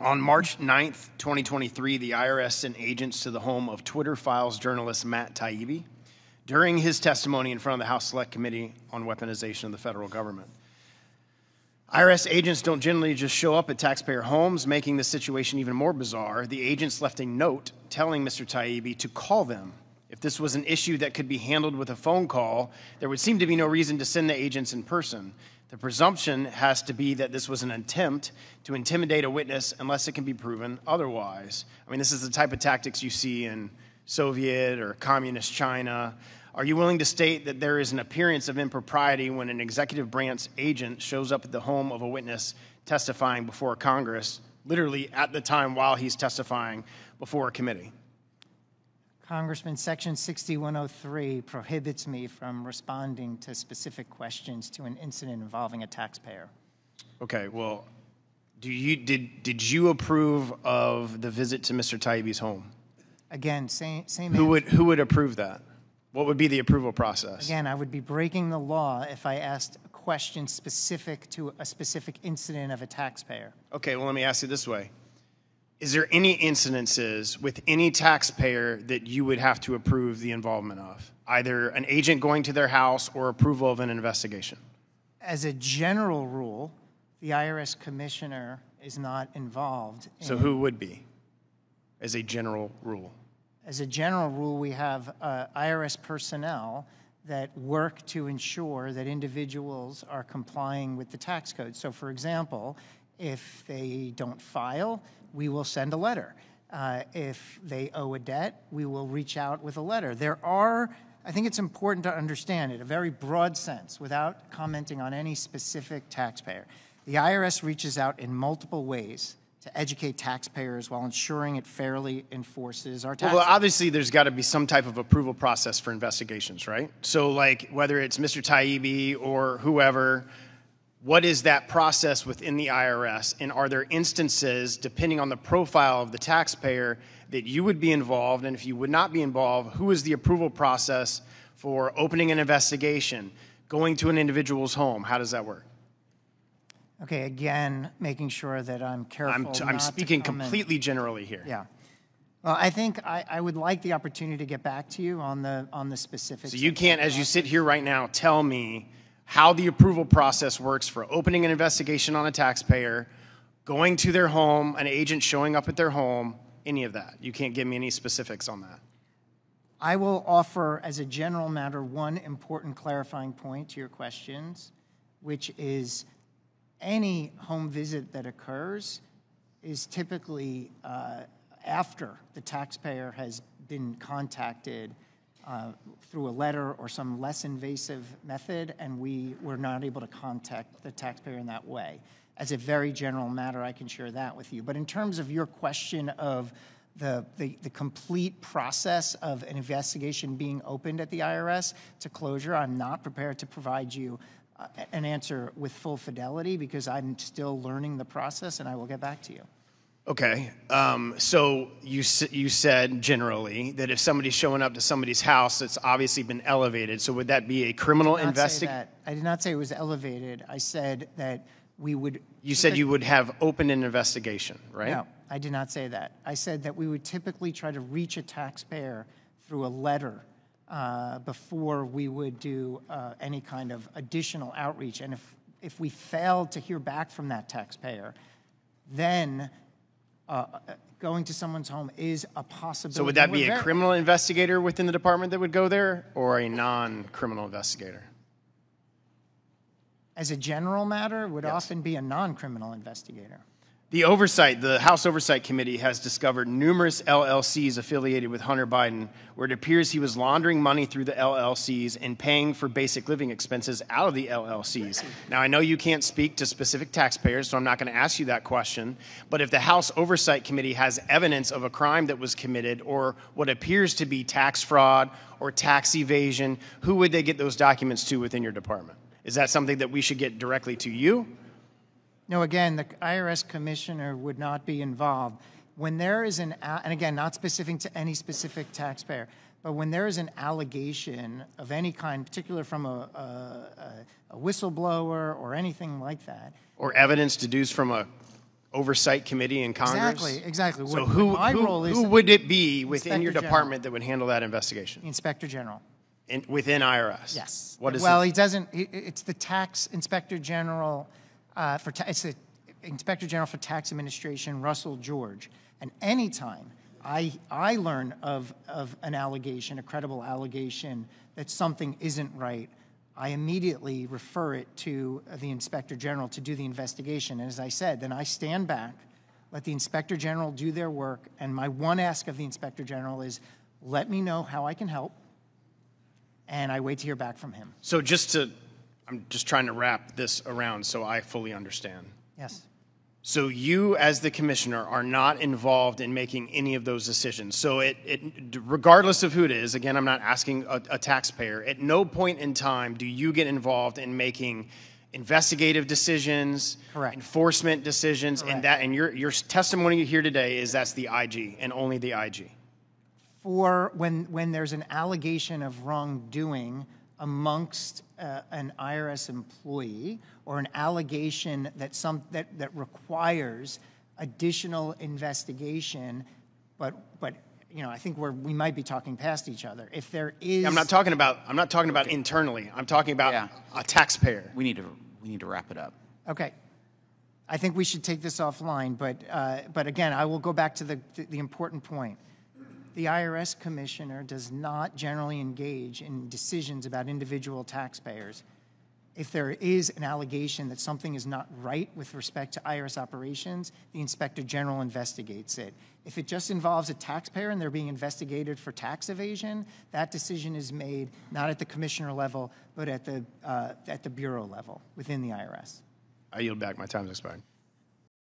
On March 9th, 2023, the IRS sent agents to the home of Twitter Files journalist Matt Taibbi during his testimony in front of the House Select Committee on Weaponization of the Federal Government. IRS agents don't generally just show up at taxpayer homes, making the situation even more bizarre. The agents left a note telling Mr. Taibbi to call them. If this was an issue that could be handled with a phone call, there would seem to be no reason to send the agents in person. The presumption has to be that this was an attempt to intimidate a witness unless it can be proven otherwise. I mean, this is the type of tactics you see in Soviet or communist China. Are you willing to state that there is an appearance of impropriety when an executive branch agent shows up at the home of a witness testifying before Congress, literally at the time while he's testifying before a committee? Congressman, Section 6103 prohibits me from responding to specific questions to an incident involving a taxpayer. Okay, well, do you, did, did you approve of the visit to Mr. Taibbi's home? Again, same, same. Who would, who would approve that? What would be the approval process? Again, I would be breaking the law if I asked a question specific to a specific incident of a taxpayer. Okay, well, let me ask you this way. Is there any incidences with any taxpayer that you would have to approve the involvement of? Either an agent going to their house or approval of an investigation? As a general rule, the IRS commissioner is not involved. So who would be, as a general rule? As a general rule, we have uh, IRS personnel that work to ensure that individuals are complying with the tax code. So, for example, if they don't file, we will send a letter. Uh, if they owe a debt, we will reach out with a letter. There are, I think it's important to understand it, a very broad sense, without commenting on any specific taxpayer. The IRS reaches out in multiple ways to educate taxpayers while ensuring it fairly enforces our tax. Well, obviously, there's got to be some type of approval process for investigations, right? So, like, whether it's Mr. Taibbi or whoever, what is that process within the IRS? And are there instances, depending on the profile of the taxpayer, that you would be involved? And if you would not be involved, who is the approval process for opening an investigation, going to an individual's home? How does that work? Okay, again, making sure that I'm careful. I'm, I'm speaking completely generally here. Yeah. Well, I think I, I, would like the opportunity to get back to you on the on the specifics. So you can't, as you sit here right now, tell me how the approval process works for opening an investigation on a taxpayer, going to their home, an agent showing up at their home, any of that. You can't give me any specifics on that. I will offer, as a general matter, one important clarifying point to your questions, which is any home visit that occurs is typically uh, after the taxpayer has been contacted uh, through a letter or some less invasive method, and we were not able to contact the taxpayer in that way. As a very general matter, I can share that with you. But in terms of your question of the, the, the, complete process of an investigation being opened at the IRS to closure, I'm not prepared to provide you uh, an answer with full fidelity because I'm still learning the process and I will get back to you. Okay. Um, so you, you said generally that if somebody's showing up to somebody's house, it's obviously been elevated. So would that be a criminal investigation? I did not say it was elevated. I said that we would. You said you would have opened an investigation, right? No, I did not say that. I said that we would typically try to reach a taxpayer through a letter uh, before we would do uh, any kind of additional outreach. And if, if we failed to hear back from that taxpayer, then uh, going to someone's home is a possibility. So would that be a criminal investigator within the department that would go there or a non-criminal investigator? As a general matter, would yes. often be a non-criminal investigator. The oversight, the House Oversight Committee has discovered numerous LLCs affiliated with Hunter Biden where it appears he was laundering money through the LLCs and paying for basic living expenses out of the LLCs. Now, I know you can't speak to specific taxpayers, so I'm not going to ask you that question. But if the House Oversight Committee has evidence of a crime that was committed or what appears to be tax fraud or tax evasion, who would they get those documents to within your department? Is that something that we should get directly to you? No, again, the IRS commissioner would not be involved. When there is an, and again, not specific to any specific taxpayer, but when there is an allegation of any kind, particular from a, a, a whistleblower or anything like that, or evidence deduced from a oversight committee in Congress? Exactly, exactly. So What- who, my who, role is who would it be within your Inspector General. department that would handle that investigation? the Inspector General. In, within IRS? Yes. What is Well, it? he doesn't, he- it's the tax inspector general uh, for, it's the inspector general for tax administration, Russell George. And anytime I, I learn of, of an allegation, a credible allegation that something isn't right, I immediately refer it to the inspector general to do the investigation. And as I said, then I stand back, let the inspector general do their work. And my one ask of the inspector general is, let me know how I can help and I wait to hear back from him. So just to, I'm just trying to wrap this around so I fully understand. Yes. So you, as the commissioner, are not involved in making any of those decisions. So it, it regardless of who it is, again, I'm not asking a, a taxpayer. At no point in time do you get involved in making investigative decisions, Correct. enforcement decisions, Correct. and that. And your your testimony here today is that's the IG and only the IG. For when, when there's an allegation of wrongdoing amongst uh, an IRS employee or an allegation that some, that, that requires additional investigation, but, but, you know, I think we're, we might be talking past each other. If there is. I'm not talking about I'm not talking about internally. I'm talking about Yeah. a taxpayer. We need to, we need to wrap it up. Okay. I think we should take this offline, but, uh, but again, I will go back to the, the important point. The IRS commissioner does not generally engage in decisions about individual taxpayers. If there is an allegation that something is not right with respect to IRS operations, the inspector general investigates it. If it just involves a taxpayer and they're being investigated for tax evasion, that decision is made not at the commissioner level, but at the, uh, at the bureau level within the IRS. I yield back. My time's expired.